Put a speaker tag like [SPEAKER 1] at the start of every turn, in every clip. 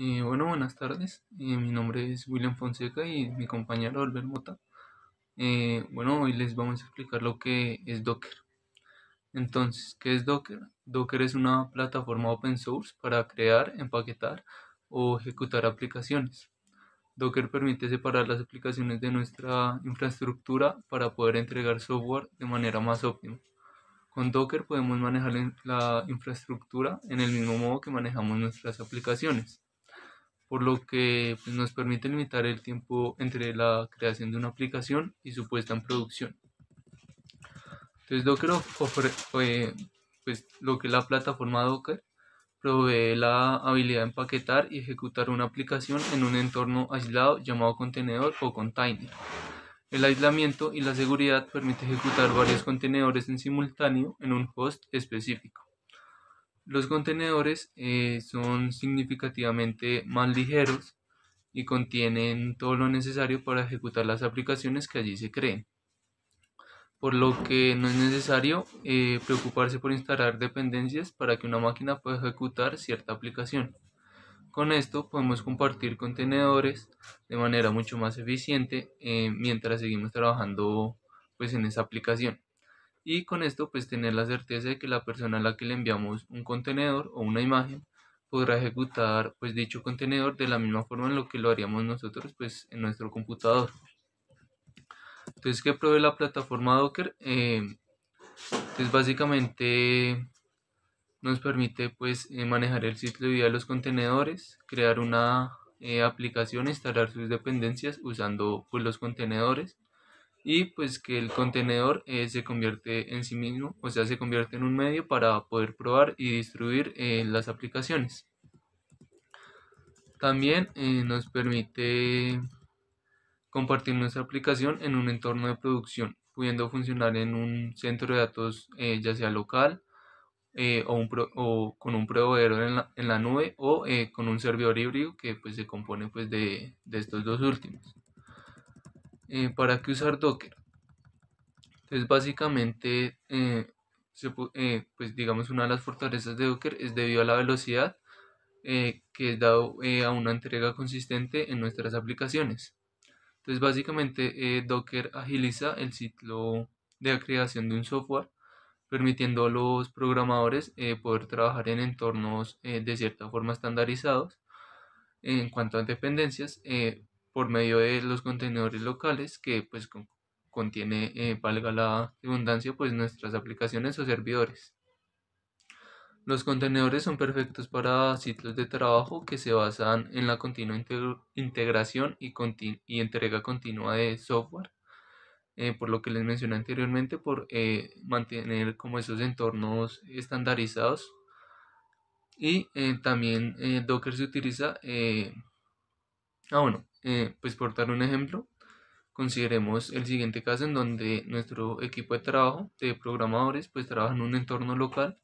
[SPEAKER 1] Eh, bueno, buenas tardes. Eh, mi nombre es William Fonseca y mi compañero Albert Mota. Eh, bueno, hoy les vamos a explicar lo que es Docker. Entonces, ¿qué es Docker? Docker es una plataforma open source para crear, empaquetar o ejecutar aplicaciones. Docker permite separar las aplicaciones de nuestra infraestructura para poder entregar software de manera más óptima. Con Docker podemos manejar la infraestructura en el mismo modo que manejamos nuestras aplicaciones por lo que pues, nos permite limitar el tiempo entre la creación de una aplicación y su puesta en producción. Entonces Docker ofrece, pues, lo que la plataforma Docker provee la habilidad de empaquetar y ejecutar una aplicación en un entorno aislado llamado contenedor o container. El aislamiento y la seguridad permite ejecutar varios contenedores en simultáneo en un host específico. Los contenedores eh, son significativamente más ligeros y contienen todo lo necesario para ejecutar las aplicaciones que allí se creen. Por lo que no es necesario eh, preocuparse por instalar dependencias para que una máquina pueda ejecutar cierta aplicación. Con esto podemos compartir contenedores de manera mucho más eficiente eh, mientras seguimos trabajando pues, en esa aplicación y con esto pues tener la certeza de que la persona a la que le enviamos un contenedor o una imagen podrá ejecutar pues dicho contenedor de la misma forma en lo que lo haríamos nosotros pues en nuestro computador entonces ¿qué provee la plataforma Docker? Eh, pues básicamente nos permite pues eh, manejar el ciclo de vida de los contenedores crear una eh, aplicación instalar sus dependencias usando pues los contenedores y pues que el contenedor eh, se convierte en sí mismo, o sea, se convierte en un medio para poder probar y distribuir eh, las aplicaciones. También eh, nos permite compartir nuestra aplicación en un entorno de producción, pudiendo funcionar en un centro de datos ya sea local o, un con un proveedor en la, en la nube o con un servidor híbrido que pues, se compone pues, de, de estos dos últimos. Eh, ¿Para qué usar Docker? Entonces básicamente, eh, eh, pues digamos una de las fortalezas de Docker es debido a la velocidad que es dado a una entrega consistente en nuestras aplicaciones. Entonces básicamente Docker agiliza el ciclo de creación de un software permitiendo a los programadores poder trabajar en entornos de cierta forma estandarizados en cuanto a dependencias, por medio de los contenedores locales que pues contiene, eh, valga la redundancia, pues nuestras aplicaciones o servidores. Los contenedores son perfectos para ciclos de trabajo que se basan en la continua integración y, y, entrega continua de software, eh, por lo que les mencioné anteriormente, por eh, mantener como esos entornos estandarizados. Y también Docker se utiliza, ah bueno, eh, pues por dar un ejemplo, consideremos el siguiente caso en donde nuestro equipo de trabajo de programadores pues trabaja en un entorno local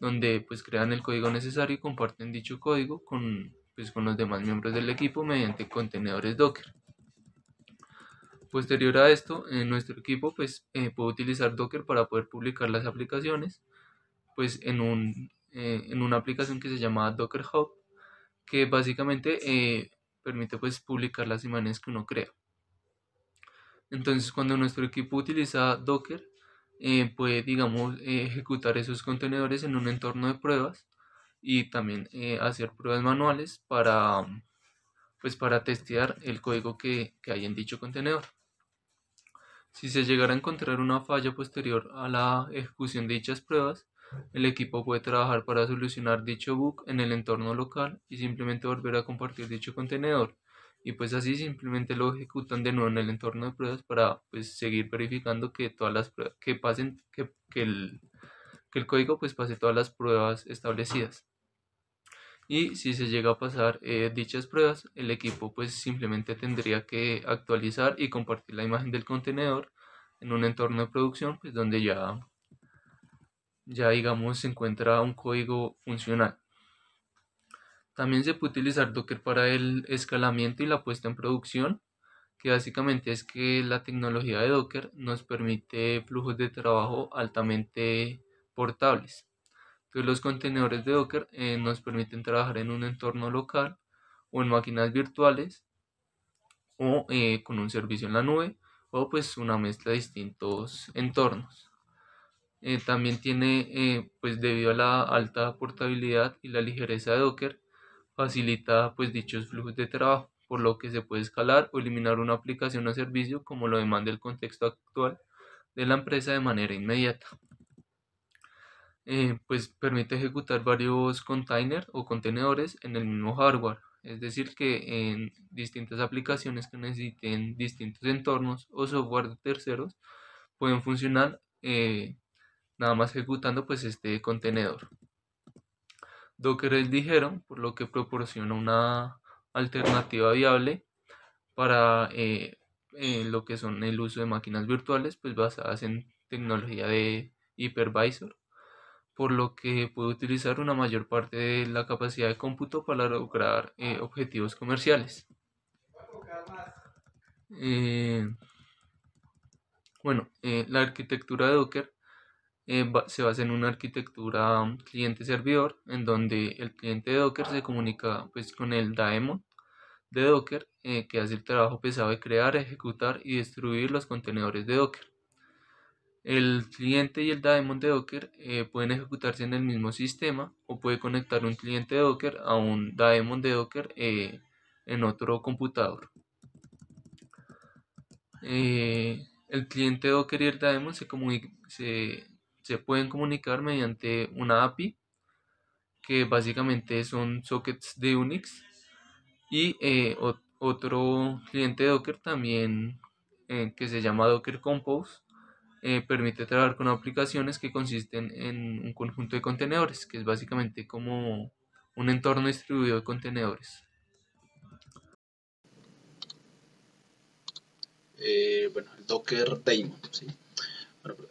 [SPEAKER 1] donde pues crean el código necesario y comparten dicho código con, pues, con los demás miembros del equipo mediante contenedores Docker. Posterior a esto, en nuestro equipo pues eh, puede utilizar Docker para poder publicar las aplicaciones pues en, un, eh, en una aplicación que se llama Docker Hub que básicamente permite pues publicar las imágenes que uno crea. Entonces cuando nuestro equipo utiliza Docker, eh, puede digamos eh, ejecutar esos contenedores en un entorno de pruebas y también eh, hacer pruebas manuales para pues para testear el código que, que hay en dicho contenedor. Si se llegara a encontrar una falla posterior a la ejecución de dichas pruebas, el equipo puede trabajar para solucionar dicho bug en el entorno local y simplemente volver a compartir dicho contenedor. Y pues así simplemente lo ejecutan de nuevo en el entorno de pruebas para pues seguir verificando que todas las pruebas que pasen, que, que, el, que el código pues pase todas las pruebas establecidas. Y si se llega a pasar eh, dichas pruebas, el equipo pues simplemente tendría que actualizar y compartir la imagen del contenedor en un entorno de producción pues donde ya ya digamos se encuentra un código funcional. También se puede utilizar Docker para el escalamiento y la puesta en producción, que básicamente es que la tecnología de Docker nos permite flujos de trabajo altamente portables. Entonces los contenedores de Docker eh, nos permiten trabajar en un entorno local o en máquinas virtuales o eh, con un servicio en la nube o pues una mezcla de distintos entornos. Eh, también tiene, eh, pues debido a la alta portabilidad y la ligereza de Docker, facilita pues dichos flujos de trabajo, por lo que se puede escalar o eliminar una aplicación o servicio como lo demanda el contexto actual de la empresa de manera inmediata. pues permite ejecutar varios containers o contenedores en el mismo hardware, es decir, que en distintas aplicaciones que necesiten distintos entornos o software de terceros pueden funcionar eh, nada más ejecutando pues este contenedor. Docker es ligero, por lo que proporciona una alternativa viable para eh, lo que son el uso de máquinas virtuales pues basadas en tecnología de hypervisor por lo que puede utilizar una mayor parte de la capacidad de cómputo para lograr eh, objetivos comerciales. Eh, bueno, eh, la arquitectura de Docker se basa en una arquitectura cliente-servidor en donde el cliente de Docker se comunica pues, con el daemon de Docker que hace el trabajo pesado de crear, ejecutar y distribuir los contenedores de Docker. El cliente y el daemon de Docker eh, pueden ejecutarse en el mismo sistema o puede conectar un cliente de Docker a un daemon de Docker eh, en otro computador. Eh, el cliente Docker y el daemon se, se, pueden comunicar mediante una API que básicamente son sockets de Unix y otro cliente de Docker también que se llama Docker Compose eh, permite trabajar con aplicaciones que consisten en un conjunto de contenedores, que es básicamente como un entorno distribuido de contenedores.
[SPEAKER 2] Eh, bueno, el Docker Daemon. ¿sí?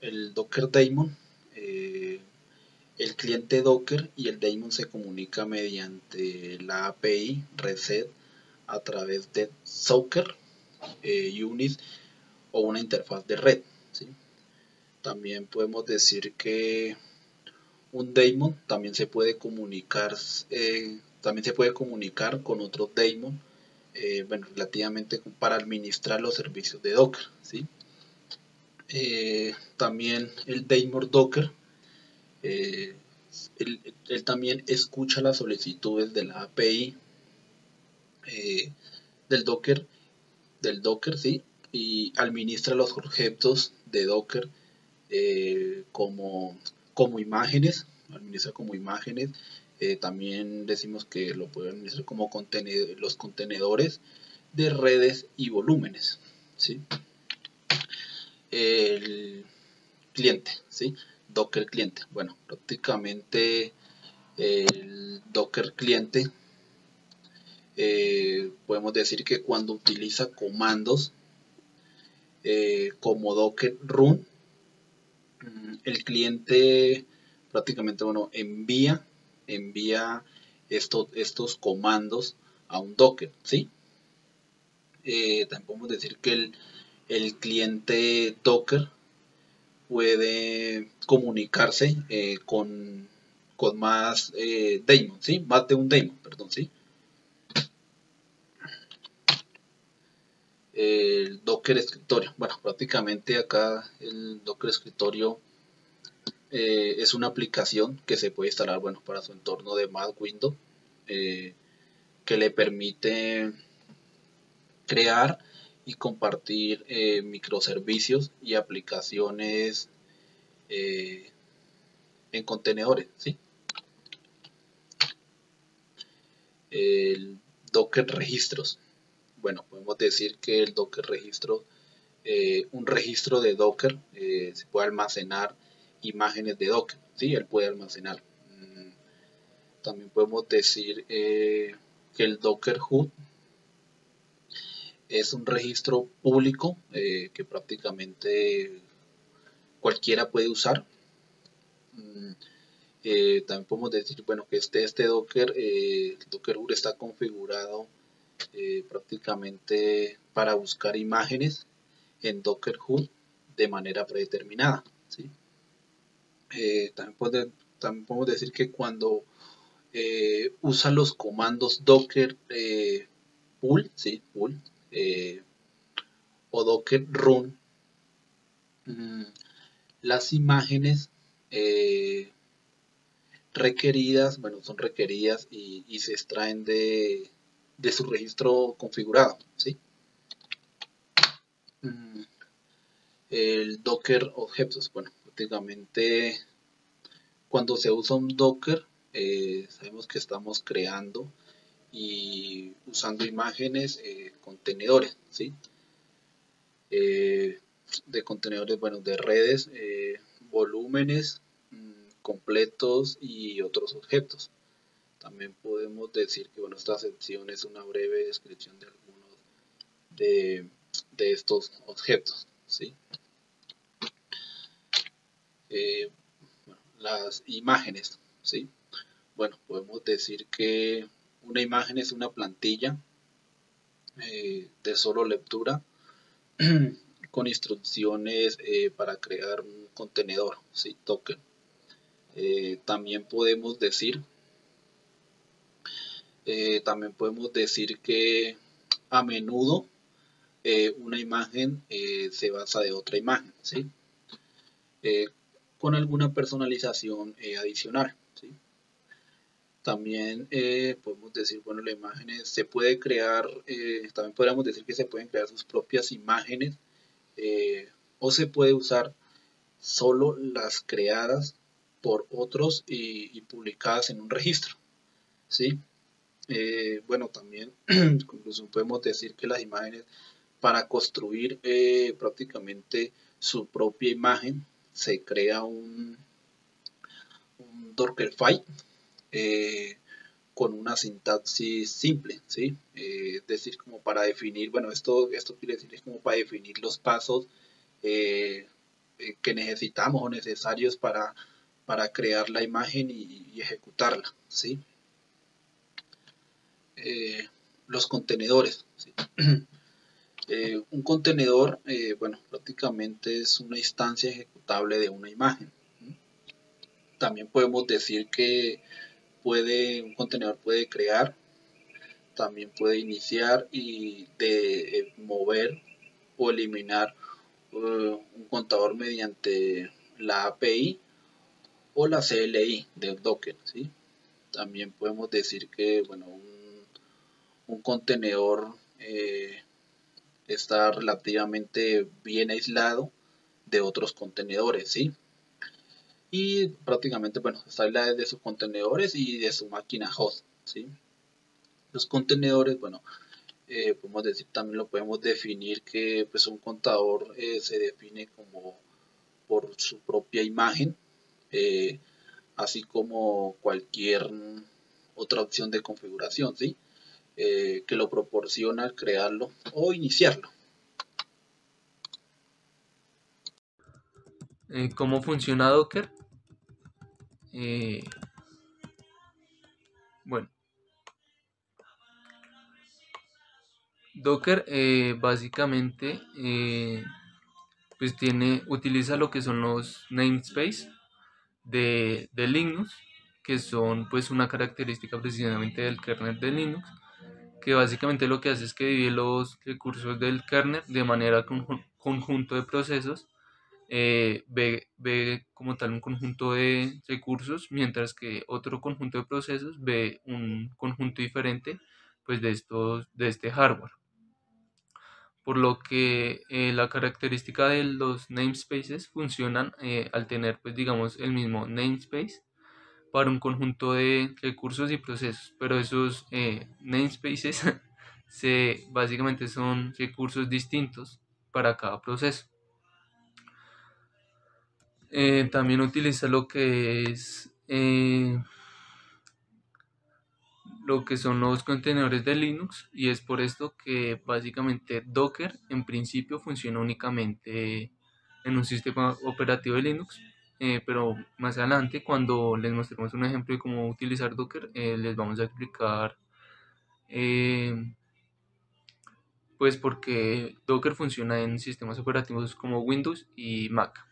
[SPEAKER 2] el Docker Daemon, eh, el cliente Docker y el Daemon se comunica mediante la API Reset a través de Socker, Unit o una interfaz de red. ¿sí? También podemos decir que un daemon también se puede comunicar, eh, también se puede comunicar con otro daemon, eh, relativamente para administrar los servicios de Docker. Eh, también el daemon Docker, él, él, también escucha las solicitudes de la API del Docker, del Docker, ¿sí? Y administra los objetos de Docker eh, como, como imágenes, administra como imágenes. Eh, también decimos que lo puede administrar como los contenedores de redes y volúmenes. ¿sí? El cliente, ¿sí? Docker cliente. Bueno, prácticamente el Docker cliente eh, podemos decir que cuando utiliza comandos como Docker run Mm, el cliente prácticamente bueno, envía, envía estos, estos comandos a un Docker, ¿sí? Eh, también podemos decir que el, cliente Docker puede comunicarse eh, con, con, más eh, daemon, ¿sí? Más de un daemon, perdón, ¿sí? el Docker escritorio. Bueno, prácticamente acá el Docker escritorio eh, es una aplicación que se puede instalar bueno, para su entorno de Mac Windows que le permite crear y compartir eh, microservicios y aplicaciones en contenedores. ¿sí? El Docker registros bueno, podemos decir que el Docker registro, eh, un registro de Docker, eh, se puede almacenar imágenes de Docker, ¿sí? Él puede almacenar. Mm, también podemos decir eh, que el Docker HUD es un registro público que prácticamente cualquiera puede usar. Mm, también podemos decir bueno que este, este Docker, el Docker HUD está configurado eh, prácticamente para buscar imágenes en Docker HUD de manera predeterminada. Eh, también, podemos decir que cuando eh, usa los comandos docker eh, pull, sí, pull, eh, o docker run. Mm, las imágenes requeridas, bueno, son requeridas y, se extraen de, su registro configurado, ¿sí? Mm, el Docker Objetos, bueno, prácticamente cuando se usa un Docker, eh, sabemos que estamos creando y usando imágenes, eh, contenedores, ¿sí? Eh, de contenedores, bueno, de redes, volúmenes mm, completos y otros objetos. También podemos decir que, bueno, esta sección es una breve descripción de algunos de, de estos objetos, ¿sí? las imágenes, ¿sí? Bueno, podemos decir que una imagen es una plantilla eh, de solo lectura con instrucciones eh, para crear un contenedor, ¿sí? token. Eh, también podemos decir también podemos decir que a menudo una imagen se basa de otra imagen, ¿sí? con alguna personalización adicional. También eh, podemos decir, bueno, las imágenes se puede crear, eh, también podríamos decir que se pueden crear sus propias imágenes o se puede usar solo las creadas por otros y, publicadas en un registro. ¿sí? bueno, también incluso podemos decir que las imágenes para construir prácticamente su propia imagen se crea un, un Dockerfile eh, con una sintaxis simple, ¿sí? Eh, es decir, como para definir, bueno, esto, esto quiere decir es como para definir los pasos eh, que necesitamos o necesarios para, para crear la imagen y, ejecutarla, ¿sí? los contenedores. Eh, un contenedor, eh, bueno, prácticamente es una instancia ejecutable de una imagen. También podemos decir que puede, un contenedor puede crear, también puede iniciar y de eh, mover o eliminar un contador mediante la API o la CLI del Docker. ¿sí? También podemos decir que bueno, un, contenedor está relativamente bien aislado de otros contenedores, ¿sí? Y prácticamente, bueno, está aislado de sus contenedores y de su máquina host, ¿sí? Los contenedores, bueno, eh, podemos decir, también lo podemos definir que pues un contador eh, se define como por su propia imagen, eh, así como cualquier otra opción de configuración, ¿sí? Que lo proporciona al crearlo o iniciarlo.
[SPEAKER 1] Eh, ¿Cómo funciona Docker? Eh, bueno. Docker básicamente pues tiene, utiliza lo que son los namespace de Linux que son pues una característica precisamente del kernel de Linux que básicamente lo que hace es que divide los recursos del kernel de manera conjunto de procesos, eh, ve, ve, como tal un conjunto de recursos, mientras que otro conjunto de procesos ve un conjunto diferente pues, de, estos, de este hardware. Por lo que eh, la característica de los namespaces funcionan eh, al tener, pues digamos, el mismo namespace para un conjunto de recursos y procesos, pero esos eh, namespaces se, básicamente son recursos distintos para cada proceso. Eh, también utiliza lo que es eh, lo que son los contenedores de Linux y es por esto que básicamente Docker en principio funciona únicamente en un sistema operativo de Linux eh, pero más adelante cuando les mostremos un ejemplo de cómo utilizar Docker, les vamos a explicar eh, pues porque Docker funciona en sistemas operativos como Windows y Mac.